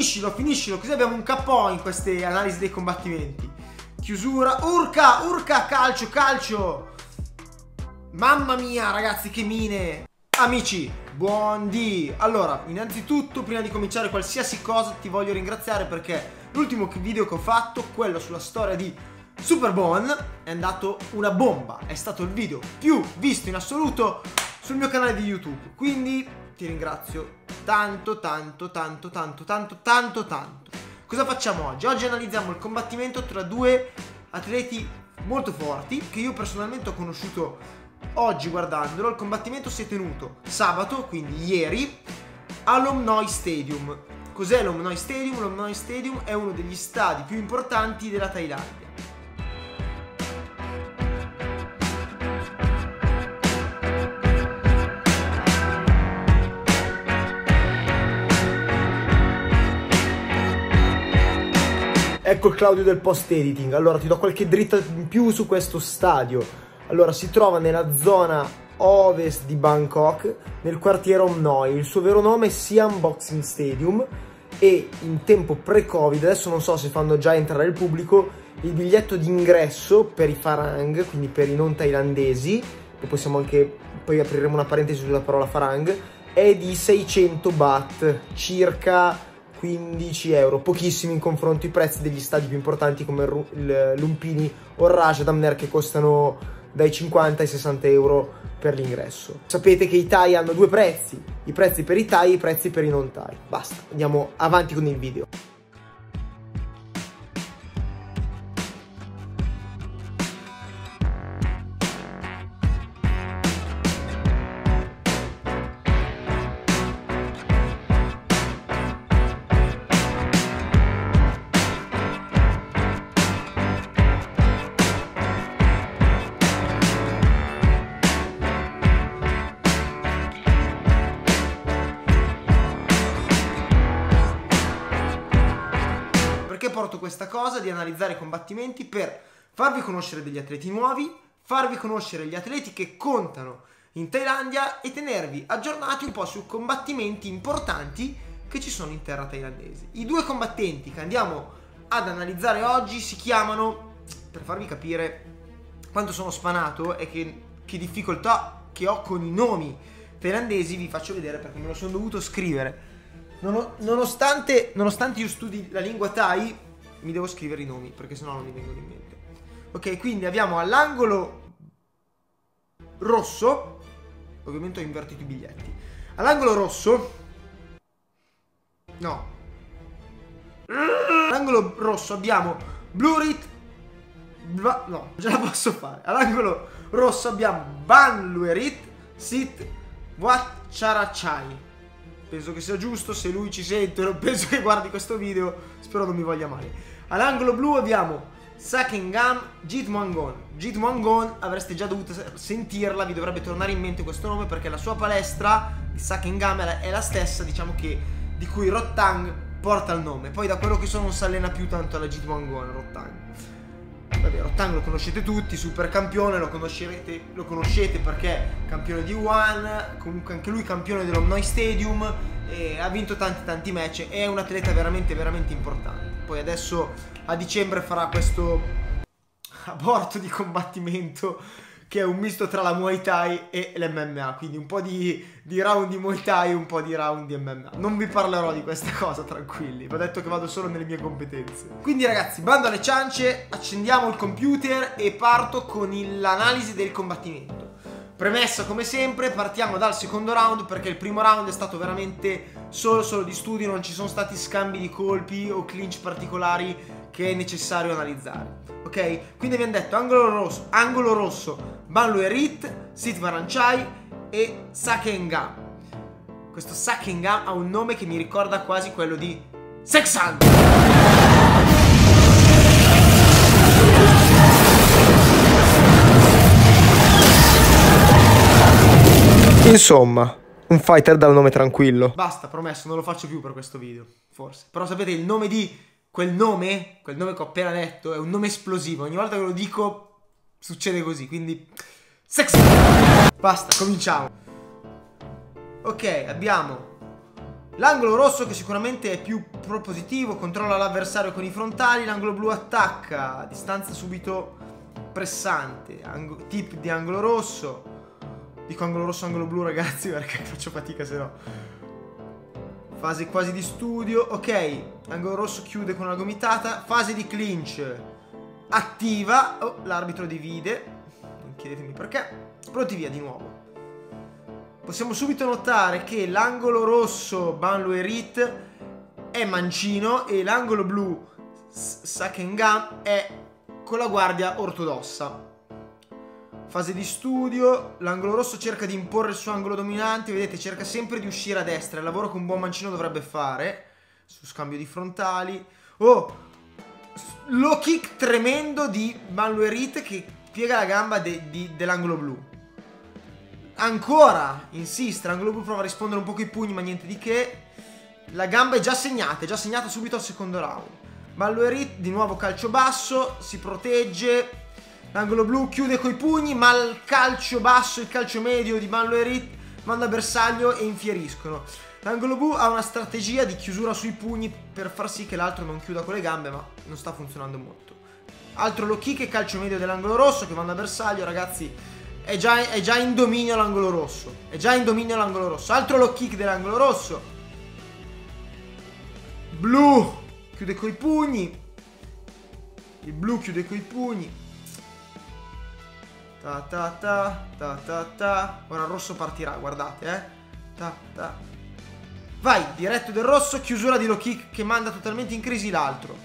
Finiscilo, finiscilo, così abbiamo un KO in queste analisi dei combattimenti. Chiusura, urca, urca, calcio, calcio. Mamma mia, ragazzi, che mine. Amici, buondì. Allora, innanzitutto, prima di cominciare qualsiasi cosa, ti voglio ringraziare perché l'ultimo video che ho fatto, quello sulla storia di Superbone, è andato una bomba. È stato il video più visto in assoluto sul mio canale di YouTube. Quindi ti ringrazio tanto, tanto, tanto, tanto, tanto, tanto, tanto. Cosa facciamo oggi? Oggi analizziamo il combattimento tra due atleti molto forti che io personalmente ho conosciuto oggi guardandolo. Il combattimento si è tenuto sabato, quindi ieri, all'Omnoi Stadium. Cos'è l'Omnoi Stadium? L'Omnoi Stadium è uno degli stadi più importanti della Thailandia Ecco il Claudio del post editing. Allora ti do qualche dritta in più su questo stadio. Allora si trova nella zona ovest di Bangkok, nel quartiere Omnoi. Il suo vero nome è Siam Boxing Stadium e in tempo pre-Covid, adesso non so se fanno già entrare il pubblico, il biglietto d'ingresso per i farang, quindi per i non thailandesi, e possiamo anche, poi apriremo una parentesi sulla parola farang, è di 600 baht, circa 15 euro, pochissimi in confronto ai prezzi degli stadi più importanti come il Lumpini o il Rajadamner che costano dai 50 ai 60 euro per l'ingresso. Sapete che i Thai hanno due prezzi, i prezzi per i Thai e i prezzi per i non Thai. Basta, andiamo avanti con il video. Questa cosa di analizzare i combattimenti per farvi conoscere degli atleti nuovi, farvi conoscere gli atleti che contano in Thailandia e tenervi aggiornati un po' su combattimenti importanti che ci sono in terra thailandese. I due combattenti che andiamo ad analizzare oggi si chiamano, per farvi capire quanto sono spanato e che, che difficoltà che ho con i nomi thailandesi, vi faccio vedere perché me lo sono dovuto scrivere nonostante, nonostante io studi la lingua Thai, mi devo scrivere i nomi perché sennò non mi vengono in mente. Ok, quindi abbiamo all'angolo rosso, ovviamente ho invertito i biglietti. All'angolo rosso, no, all'angolo rosso abbiamo Blurit, no, non ce la posso fare. All'angolo rosso abbiamo Banluerit, Sit, Wacharachai penso che sia giusto, se lui ci sente, non penso che guardi questo video, spero non mi voglia male. All'angolo blu abbiamo Sakengam Jitmangon. Jitmangon avreste già dovuto sentirla, vi dovrebbe tornare in mente questo nome perché la sua palestra di Sakengam è la stessa, diciamo che di cui Rottang porta il nome. Poi da quello che so non si allena più tanto alla Jitmangon Rottang. Vabbè, Rottang lo conoscete tutti, super campione, lo, lo conoscete perché campione di One, comunque anche lui campione dell'Omnoi Stadium, ha vinto tanti tanti match, è un atleta veramente veramente importante. Poi adesso a dicembre farà questo aborto di combattimento che è un misto tra la Muay Thai e l'MMA, quindi un po' di, di, round di Muay Thai e un po' di round di MMA. Non vi parlerò di questa cosa, tranquilli, vi ho detto che vado solo nelle mie competenze. Quindi ragazzi, bando alle ciance, accendiamo il computer e parto con l'analisi del combattimento. Premessa come sempre, partiamo dal secondo round perché il primo round è stato veramente solo solo di studio, non ci sono stati scambi di colpi o clinch particolari che è necessario analizzare. Ok? Quindi abbiamo detto angolo rosso, angolo rosso Banlu Erit, Sit Varanchai e Sakengam. Questo Sakengam ha un nome che mi ricorda quasi quello di Sexan. Insomma, un fighter dal nome tranquillo. Basta, promesso, non lo faccio più per questo video, forse. Però sapete, il nome di quel nome, quel nome che ho appena detto, è un nome esplosivo. Ogni volta che lo dico succede così, quindi... Sex! Basta, cominciamo. Ok, abbiamo L'angolo rosso che sicuramente è più propositivo, controlla l'avversario con i frontali, l'angolo blu attacca, a distanza subito pressante, Ang tip di angolo rosso. Dico angolo rosso, angolo blu ragazzi perché faccio fatica se no. Fase quasi di studio, ok, angolo rosso chiude con una gomitata, fase di clinch attiva, oh, l'arbitro divide, non chiedetemi perché, pronti via di nuovo. Possiamo subito notare che l'angolo rosso Banlu Erit è mancino e l'angolo blu Sakengam è con la guardia ortodossa. Fase di studio, l'angolo rosso cerca di imporre il suo angolo dominante, vedete cerca sempre di uscire a destra, il lavoro che un buon mancino dovrebbe fare, su scambio di frontali. Oh, low kick tremendo di Banlu Erit che piega la gamba de, de, dell'angolo blu ancora insiste, l'angolo blu prova a rispondere un po' coi pugni, ma niente di che. La gamba è già segnata, è già segnata subito al secondo round. Balluerit di nuovo calcio basso, si protegge. L'angolo blu chiude coi pugni, ma il calcio basso, il calcio medio di Balluerit manda bersaglio e infieriscono. L'angolo blu ha una strategia di chiusura sui pugni per far sì che l'altro non chiuda con le gambe, ma non sta funzionando molto. Altro low kick e calcio medio dell'angolo rosso che manda bersaglio, ragazzi è già, è già in dominio l'angolo rosso. È già in dominio l'angolo rosso. Altro low kick dell'angolo rosso. Blu chiude coi pugni. Il blu chiude coi pugni. Ta ta ta ta ta ta. Ora il rosso partirà, guardate, eh. Ta ta. Vai, diretto del rosso, chiusura di low kick che manda totalmente in crisi l'altro.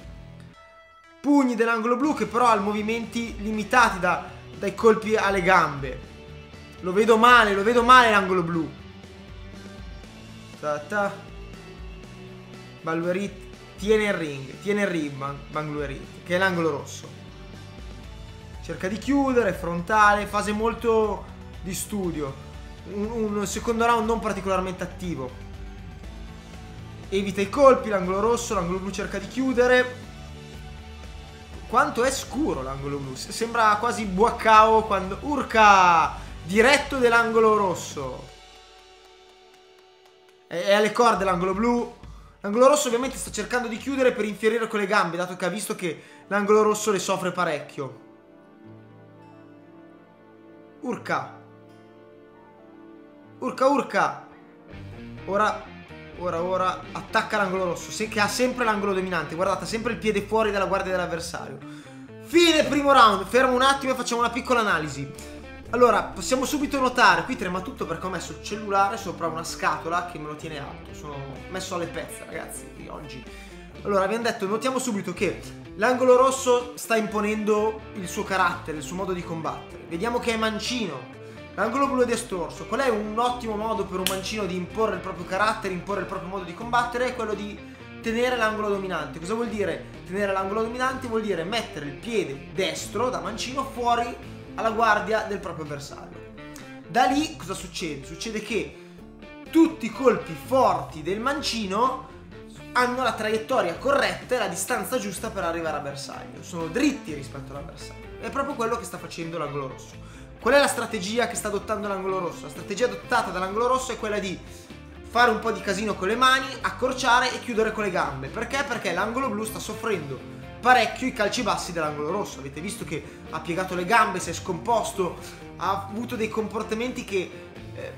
Pugni dell'angolo blu che però ha movimenti limitati da dai colpi alle gambe. Lo vedo male, lo vedo male l'angolo blu. Ta ta. Balverit tiene il ring, tiene il ring Bangluerit, che è l'angolo rosso. Cerca di chiudere, frontale, fase molto di studio. Un, un secondo round non particolarmente attivo. Evita i colpi, l'angolo rosso, l'angolo blu cerca di chiudere quanto è scuro l'angolo blu. Sembra quasi Buacao quando... Urca! Diretto dell'angolo rosso. È alle corde l'angolo blu. L'angolo rosso ovviamente sta cercando di chiudere per infierire con le gambe, dato che ha visto che l'angolo rosso le soffre parecchio. Urca. Urca, urca. Ora Ora, ora, attacca l'angolo rosso, che ha sempre l'angolo dominante. Guardate, sempre il piede fuori dalla guardia dell'avversario. Fine primo round. Fermo un attimo e facciamo una piccola analisi. Allora, possiamo subito notare, qui trema tutto perché ho messo il cellulare sopra una scatola che me lo tiene alto. Sono messo alle pezze, ragazzi, oggi. Allora, abbiamo detto, notiamo subito che l'angolo rosso sta imponendo il suo carattere, il suo modo di combattere. Vediamo che è mancino, L'angolo blu è distorso. Qual è un ottimo modo per un mancino di imporre il proprio carattere, imporre il proprio modo di combattere? È quello di tenere l'angolo dominante. Cosa vuol dire tenere l'angolo dominante? Vuol dire mettere il piede destro da mancino fuori alla guardia del proprio avversario. Da lì cosa succede? Succede che tutti i colpi forti del mancino hanno la traiettoria corretta e la distanza giusta per arrivare all'avversario. Sono dritti rispetto all'avversario. È proprio quello che sta facendo l'angolo rosso. Qual è la strategia che sta adottando l'angolo rosso? La strategia adottata dall'angolo rosso è quella di fare un po' di casino con le mani, accorciare e chiudere con le gambe. Perché? Perché l'angolo blu sta soffrendo parecchio i calci bassi dell'angolo rosso. Avete visto che ha piegato le gambe, si è scomposto, ha avuto dei comportamenti che eh,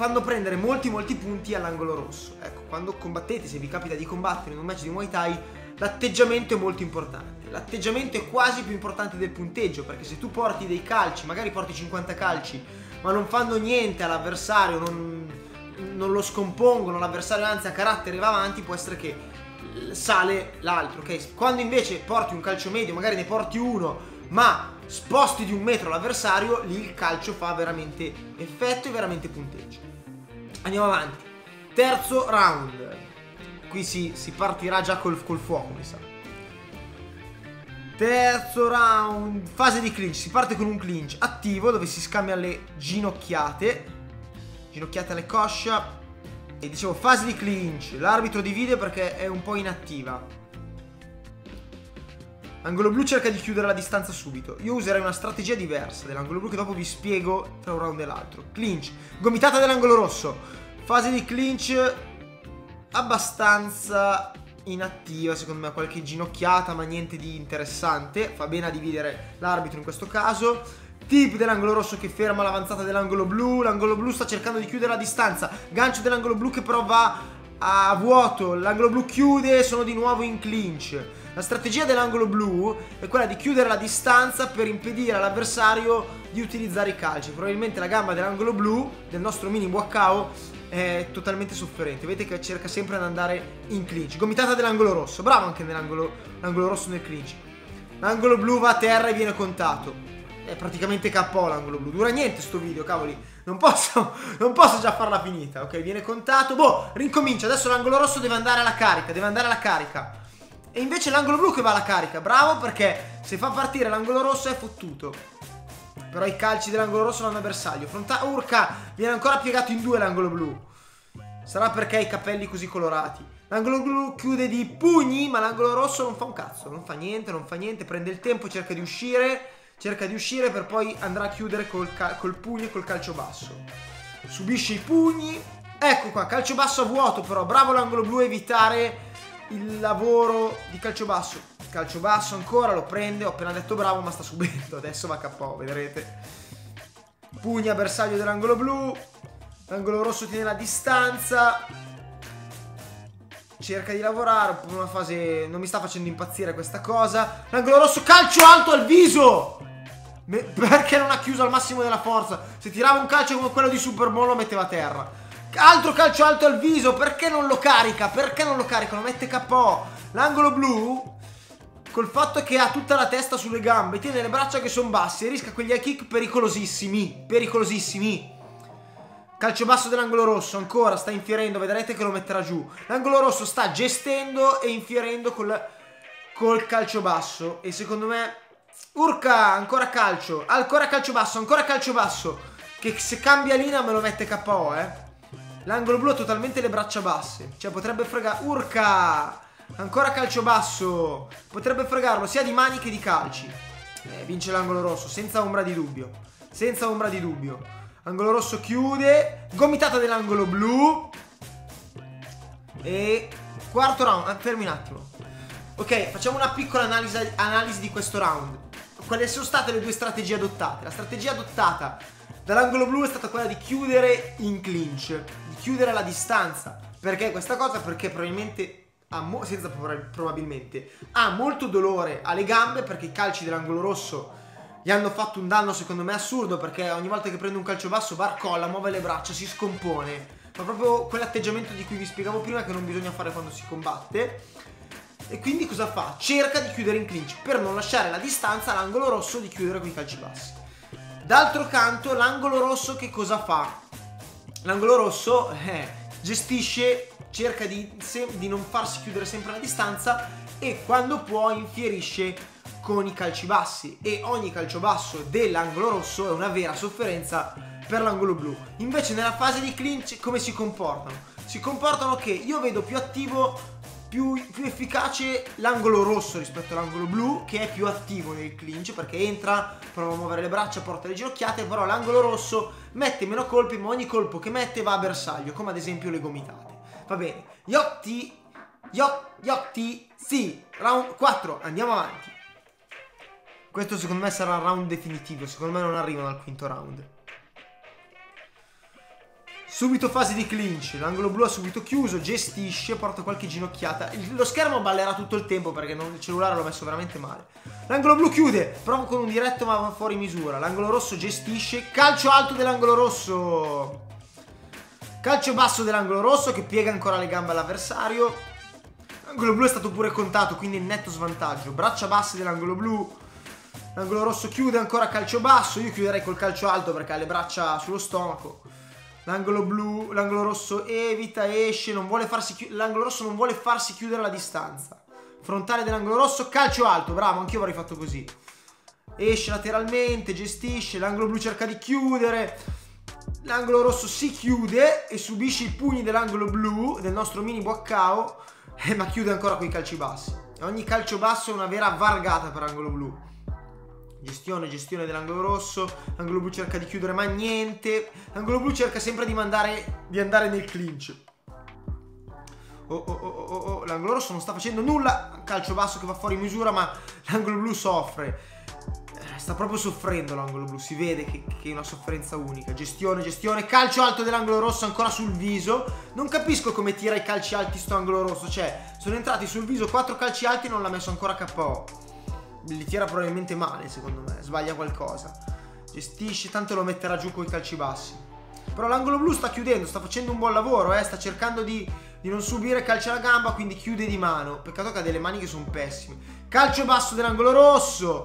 fanno prendere molti molti punti all'angolo rosso. Ecco, quando combattete, se vi capita di combattere in un match di Muay Thai, l'atteggiamento è molto importante. L'atteggiamento è quasi più importante del punteggio, perché se tu porti dei calci, magari porti 50 calci, ma non fanno niente all'avversario, non, non lo scompongono, l'avversario anzi a carattere va avanti, può essere che sale l'altro, ok? Quando invece porti un calcio medio, magari ne porti uno, ma sposti di un metro l'avversario, lì il calcio fa veramente effetto e veramente punteggio. Andiamo avanti. Terzo round qui si, si partirà già col, col fuoco, mi sa. Terzo round, fase di clinch. Si parte con un clinch attivo dove si scambia le ginocchiate. Ginocchiate alle coscia. E dicevo, fase di clinch. L'arbitro divide perché è un po' inattiva. Angolo blu cerca di chiudere la distanza subito. Io userei una strategia diversa dell'angolo blu che dopo vi spiego tra un round e l'altro. Clinch. Gomitata dell'angolo rosso. Fase di clinch abbastanza inattiva, secondo me, qualche ginocchiata, ma niente di interessante. Fa bene a dividere l'arbitro in questo caso. Tip dell'angolo rosso che ferma l'avanzata dell'angolo blu. L'angolo blu sta cercando di chiudere la distanza. Gancio dell'angolo blu che però va a vuoto. L'angolo blu chiude, sono di nuovo in clinch. La strategia dell'angolo blu è quella di chiudere la distanza per impedire all'avversario di utilizzare i calci. Probabilmente la gamba dell'angolo blu, del nostro mini Buaccao, è totalmente sofferente. Vedete che cerca sempre di andare in clinch. Gomitata dell'angolo rosso. Bravo anche nell'angolo rosso nel clinch. L'angolo blu va a terra e viene contato. È praticamente KO l'angolo blu. Dura niente sto video, cavoli. Non posso, non posso già farla finita. Ok, viene contato. Boh, rincomincia. Adesso l'angolo rosso deve andare alla carica. Deve andare alla carica. E invece l'angolo blu che va alla carica. Bravo perché se fa partire l'angolo rosso è fottuto. Però i calci dell'angolo rosso vanno a bersaglio. Fronta Urca viene ancora piegato in due l'angolo blu. Sarà perché ha i capelli così colorati. L'angolo blu chiude di pugni, ma l'angolo rosso non fa un cazzo. Non fa niente, non fa niente. Prende il tempo, cerca di uscire. Cerca di uscire per poi andrà a chiudere col, col pugno e col calcio basso. Subisce i pugni. Ecco qua, calcio basso a vuoto però. Bravo l'angolo blu a evitare il lavoro di calcio basso. Calcio basso ancora, lo prende. Ho appena detto bravo, ma sta subendo. Adesso va KO, vedrete. Pugna bersaglio dell'angolo blu. L'angolo rosso tiene la distanza. Cerca di lavorare. Una fase. Non mi sta facendo impazzire questa cosa. L'angolo rosso, calcio alto al viso! Perché non ha chiuso al massimo della forza? Se tirava un calcio come quello di Super Bowl lo metteva a terra. Altro calcio alto al viso, perché non lo carica? Perché non lo carica? Lo mette KO. L'angolo blu, col fatto che ha tutta la testa sulle gambe, tiene le braccia che sono basse rischia quegli high kick pericolosissimi. Pericolosissimi. Calcio basso dell'angolo rosso, ancora sta infierendo, vedrete che lo metterà giù. L'angolo rosso sta gestendo e infierendo col, col calcio basso. E secondo me... Urca, ancora calcio, ancora calcio basso, ancora calcio basso. Che se cambia linea me lo mette KO, eh. L'angolo blu ha totalmente le braccia basse. Cioè potrebbe fregare... Urca! Ancora calcio basso. Potrebbe fregarlo sia di mani che di calci. Eh, vince l'angolo rosso, senza ombra di dubbio. Senza ombra di dubbio. Angolo rosso chiude. Gomitata dell'angolo blu. E quarto round. Ah, fermi un attimo. Ok, facciamo una piccola analisi, analisi di questo round. Quali sono state le due strategie adottate? La strategia adottata dall'angolo blu è stata quella di chiudere in clinch, chiudere la distanza. Perché questa cosa? Perché probabilmente senza probabilmente ha molto dolore alle gambe perché i calci dell'angolo rosso gli hanno fatto un danno secondo me assurdo perché ogni volta che prende un calcio basso barcolla, muove le braccia, si scompone. Fa proprio quell'atteggiamento di cui vi spiegavo prima che non bisogna fare quando si combatte. E quindi cosa fa? Cerca di chiudere in clinch per non lasciare la distanza all'angolo rosso di chiudere con i calci bassi. D'altro canto, l'angolo rosso che cosa fa? L'angolo rosso eh, gestisce, cerca di, se, di non farsi chiudere sempre la distanza e quando può infierisce con i calci bassi e ogni calcio basso dell'angolo rosso è una vera sofferenza per l'angolo blu. Invece nella fase di clinch come si comportano? Si comportano che io vedo più attivo più, più efficace l'angolo rosso rispetto all'angolo blu che è più attivo nel clinch perché entra, prova a muovere le braccia, porta le ginocchiate però l'angolo rosso mette meno colpi ma ogni colpo che mette va a bersaglio come ad esempio le gomitate. Va bene. Yotti Yotti sì. Round 4 andiamo avanti. Questo secondo me sarà il round definitivo secondo me non arrivano al quinto round Subito fase di clinch, l'angolo blu ha subito chiuso, gestisce, porta qualche ginocchiata. lo schermo ballerà tutto il tempo perché non, il cellulare l'ho messo veramente male. L'angolo blu chiude, prova con un diretto ma fuori misura. L'angolo rosso gestisce, calcio alto dell'angolo rosso. Calcio basso dell'angolo rosso che piega ancora le gambe all'avversario. L'angolo blu è stato pure contato, quindi in netto svantaggio. Braccia basse dell'angolo blu. L'angolo rosso chiude ancora calcio basso. Io chiuderei col calcio alto perché ha le braccia sullo stomaco. L'angolo blu, l'angolo rosso evita, esce, l'angolo rosso non vuole farsi chiudere la distanza. Frontale dell'angolo rosso, calcio alto, bravo, anch'io avrei fatto così. Esce lateralmente, gestisce, l'angolo blu cerca di chiudere. L'angolo rosso si chiude e subisce i pugni dell'angolo blu, del nostro mini Boccao, eh, ma chiude ancora con i calci bassi. Ogni calcio basso è una vera vargata per angolo blu. Gestione, gestione dell'angolo rosso. L'angolo blu cerca di chiudere, ma niente. L'angolo blu cerca sempre di, mandare, di andare nel clinch. Oh, oh, oh, oh, oh. l'angolo rosso non sta facendo nulla. Calcio basso che va fuori misura, ma l'angolo blu soffre. Eh, sta proprio soffrendo l'angolo blu, si vede che, che, è una sofferenza unica. Gestione, gestione, calcio alto dell'angolo rosso ancora sul viso. Non capisco come tira i calci alti sto angolo rosso, cioè sono entrati sul viso quattro calci alti e non l'ha messo ancora KO. Li tira probabilmente male secondo me, sbaglia qualcosa. Gestisce, tanto lo metterà giù con i calci bassi. Però l'angolo blu sta chiudendo, sta facendo un buon lavoro, eh? sta cercando di, di non subire calcio alla gamba, quindi chiude di mano. Peccato che ha delle mani che sono pessime. Calcio basso dell'angolo rosso.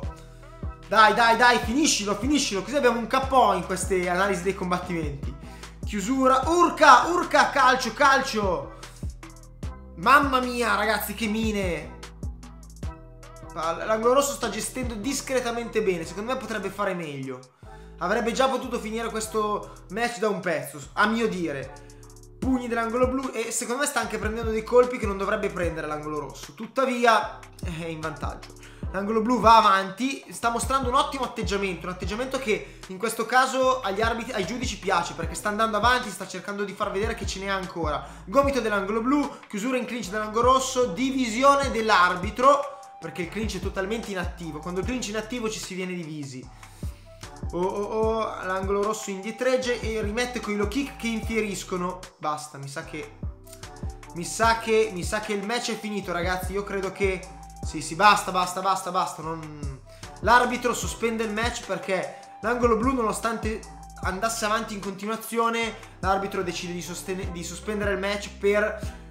Dai, dai, dai, finiscilo, finiscilo. Così abbiamo un KO in queste analisi dei combattimenti. Chiusura. Urca, urca, calcio, calcio. Mamma mia, ragazzi, che mine. L'angolo rosso sta gestendo discretamente bene. Secondo me potrebbe fare meglio. Avrebbe già potuto finire questo match da un pezzo, a mio dire. Pugni dell'angolo blu e secondo me sta anche prendendo dei colpi che non dovrebbe prendere l'angolo rosso. Tuttavia è in vantaggio. L'angolo blu va avanti, sta mostrando un ottimo atteggiamento, un atteggiamento che in questo caso agli arbitri, ai giudici piace perché sta andando avanti, sta cercando di far vedere che ce n'è ancora. Gomito dell'angolo blu, chiusura in clinch dell'angolo rosso, divisione dell'arbitro perché il clinch è totalmente inattivo. Quando il clinch è inattivo ci si viene divisi. Oh oh oh, l'angolo rosso indietregge e rimette con i low kick che infieriscono. Basta, mi sa che... Mi sa che... Mi sa che il match è finito, ragazzi. Io credo che... Sì, sì, basta, basta, basta, basta. Non... L'arbitro sospende il match perché l'angolo blu, nonostante andasse avanti in continuazione, l'arbitro decide di, di sospendere il match per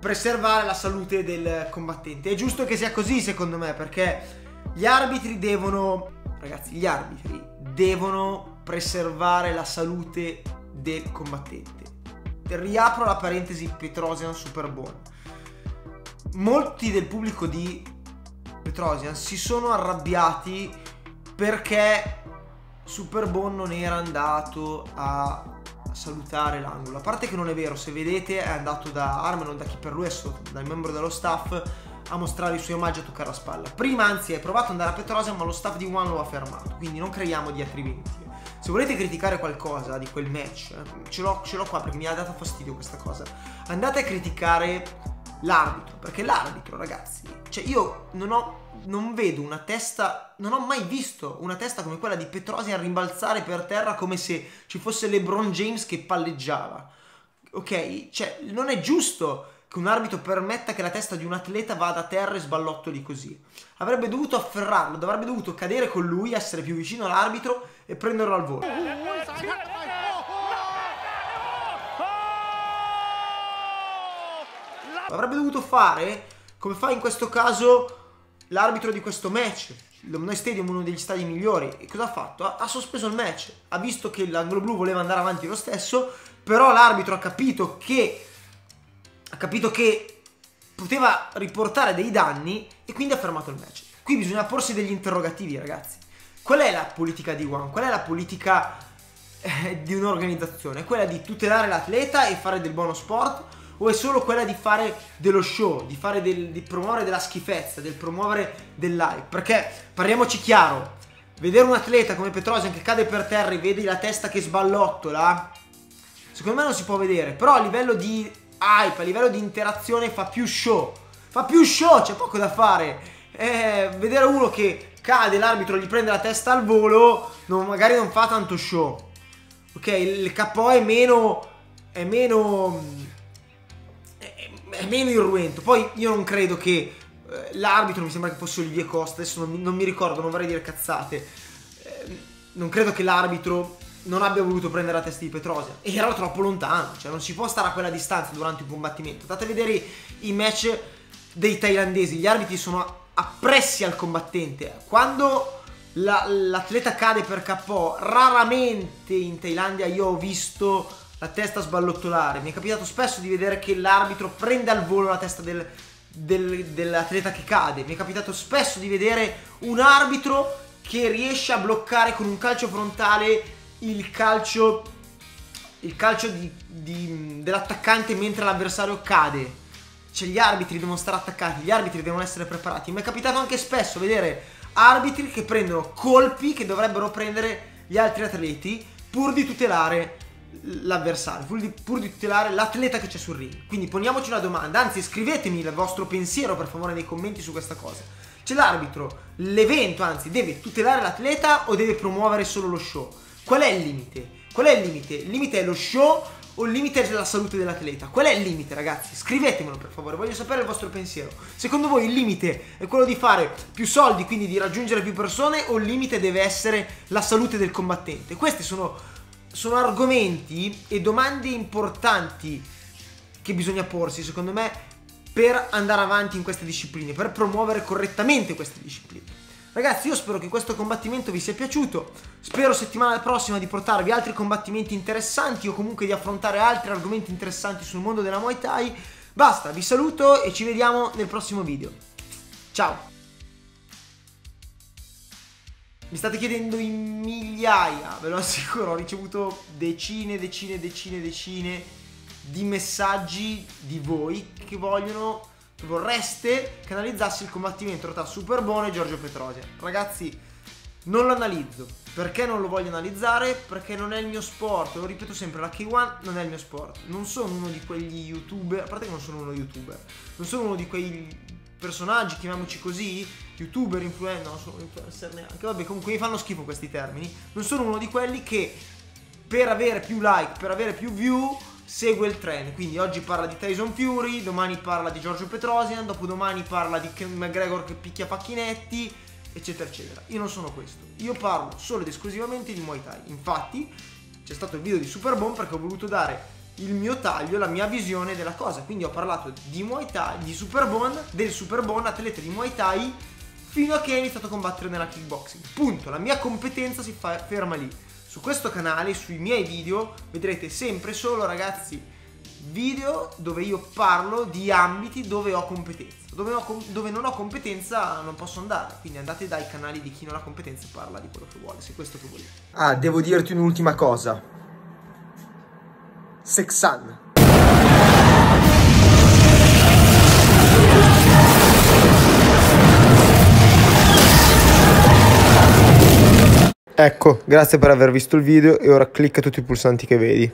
preservare la salute del combattente. È giusto che sia così, secondo me, perché gli arbitri devono... Ragazzi, gli arbitri devono preservare la salute del combattente. Riapro la parentesi Petrosian Superbone. Molti del pubblico di Petrosian si sono arrabbiati perché Superbone non era andato a salutare l'angolo. A parte che non è vero, se vedete è andato da Armenon, da chi per lui è sotto, dal membro dello staff a mostrare i suoi omaggi a toccare la spalla. Prima anzi hai provato ad andare a Petrosian ma lo staff di One lo ha fermato, quindi non creiamo diattribenti. Se volete criticare qualcosa di quel match, ce l'ho, ce l'ho qua perché mi ha dato fastidio questa cosa, andate a criticare l'arbitro, perché l'arbitro ragazzi, cioè io non ho non vedo una testa, non ho mai visto una testa come quella di Petrosian rimbalzare per terra come se ci fosse LeBron James che palleggiava. Ok? Cioè, non è giusto che un arbitro permetta che la testa di un atleta vada a terra e sballottoli così. Avrebbe dovuto afferrarlo, avrebbe dovuto cadere con lui, essere più vicino all'arbitro e prenderlo al volo. Avrebbe dovuto fare, come fa in questo caso, l'arbitro di questo match. Noi Stadium uno degli stadi migliori. E cosa ha fatto? Ha, ha sospeso il match. Ha visto che l'angolo blu voleva andare avanti lo stesso, però l'arbitro ha capito che ha capito che poteva riportare dei danni e quindi ha fermato il match. Qui bisogna porsi degli interrogativi, ragazzi. Qual è la politica di One? Qual è la politica eh, di un'organizzazione? Quella di tutelare l'atleta e fare del buono sport? O è solo quella di fare dello show, di, fare del, di promuovere della schifezza, del promuovere dell'hype? Perché, parliamoci chiaro, vedere un atleta come Petrosian che cade per terra e vedi la testa che sballottola, secondo me non si può vedere. Però a livello di hype, a livello di interazione fa più show. Fa più show, c'è poco da fare. Eh, vedere uno che cade, l'arbitro gli prende la testa al volo, non, magari non fa tanto show. Ok, il KO è meno... è meno... è, meno irruento. Poi io non credo che eh, l'arbitro, mi sembra che fosse Olivier Costa, adesso non, non mi ricordo, non vorrei dire cazzate. Eh, non credo che l'arbitro non abbia voluto prendere la testa di Petrosia. Era troppo lontano, cioè non si può stare a quella distanza durante un combattimento. Andate a vedere i match dei thailandesi, gli arbitri sono appressi al combattente. Quando l'atleta la, cade per KO, raramente in Thailandia io ho visto la testa sballottolare. Mi è capitato spesso di vedere che l'arbitro prende al volo la testa del, del, dell'atleta che cade. Mi è capitato spesso di vedere un arbitro che riesce a bloccare con un calcio frontale il calcio, il calcio dell'attaccante mentre l'avversario cade. Cioè gli arbitri devono stare attaccati, gli arbitri devono essere preparati. Mi è capitato anche spesso vedere arbitri che prendono colpi che dovrebbero prendere gli altri atleti pur di tutelare l'avversario, pur di, pur di tutelare l'atleta che c'è sul ring. Quindi poniamoci una domanda, anzi scrivetemi il vostro pensiero per favore nei commenti su questa cosa. C'è l'arbitro, l'evento anzi, deve tutelare l'atleta o deve promuovere solo lo show? Qual è il limite? Qual è il limite? Il limite è lo show o il limite è la salute dell'atleta? Qual è il limite, ragazzi? Scrivetemelo per favore, voglio sapere il vostro pensiero. Secondo voi il limite è quello di fare più soldi, quindi di raggiungere più persone, o il limite deve essere la salute del combattente? Questi sono, sono argomenti e domande importanti che bisogna porsi, secondo me, per andare avanti in queste discipline, per promuovere correttamente queste discipline. Ragazzi, io spero che questo combattimento vi sia piaciuto. Spero settimana prossima di portarvi altri combattimenti interessanti o comunque di affrontare altri argomenti interessanti sul mondo della Muay Thai. Basta, vi saluto e ci vediamo nel prossimo video. Ciao! Mi state chiedendo in migliaia, ve lo assicuro, ho ricevuto decine, decine, decine, decine di messaggi di voi che vogliono vorreste che analizzassi il combattimento tra Superbone e Giorgio Petrosia. Ragazzi, non lo analizzo. Perché non lo voglio analizzare? Perché non è il mio sport. Lo ripeto sempre, la K1 non è il mio sport. Non sono uno di quegli youtuber, a parte che non sono uno youtuber, non sono uno di quei personaggi, chiamiamoci così, youtuber, influencer, non sono influencer neanche. Vabbè, comunque mi fanno schifo questi termini. Non sono uno di quelli che per avere più like, per avere più view segue il trend. Quindi oggi parla di Tyson Fury, domani parla di Giorgio Petrosian, dopodomani parla di McGregor che picchia pacchinetti, eccetera, eccetera. Io non sono questo. Io parlo solo ed esclusivamente di Muay Thai. Infatti, c'è stato il video di Superbomb perché ho voluto dare il mio taglio, la mia visione della cosa. Quindi ho parlato di Muay Thai, di Superbone, del Superbone, atleta di Muay Thai, fino a che ha iniziato a combattere nella kickboxing. Punto. La mia competenza si fa, ferma lì su questo canale, sui miei video, vedrete sempre solo ragazzi video dove io parlo di ambiti dove ho competenza. Dove, ho, dove, non ho competenza non posso andare. Quindi andate dai canali di chi non ha competenza e parla di quello che vuole, se questo che volete. Ah, devo dirti un'ultima cosa. Sexan. Ecco, grazie per aver visto il video e ora clicca tutti i pulsanti che vedi.